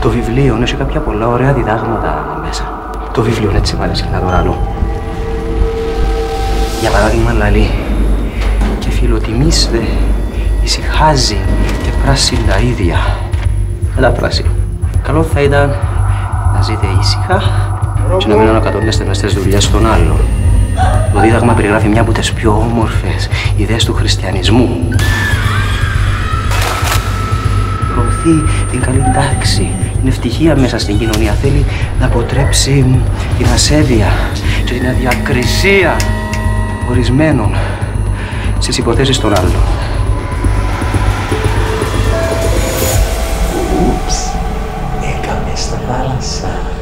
Το βιβλίο έχει κάποια πολλά ωραία διδάγματα μέσα. Το βιβλίο έτσι μ' αρέσει να το ράνω. Για παράδειγμα, λαλή και φιλοτιμήστε, ησυχάζει και πράσινη τα ίδια. Αλλά πράσινο. Καλό θα ήταν να ζείτε ήσυχα και να μην ανακατώνεστε μες στις δουλειές των άλλων. Το δίδαγμα περιγράφει μια από τις πιο όμορφες ιδέες του χριστιανισμού. Προωθεί την καλή τάξη, την ευτυχία μέσα στην κοινωνία. Θέλει να αποτρέψει την ασέβεια και την αδιακρισία ορισμένων στις υποθέσεις των άλλων. Ούψ, έκαμε στα θάλασσα.